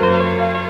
Música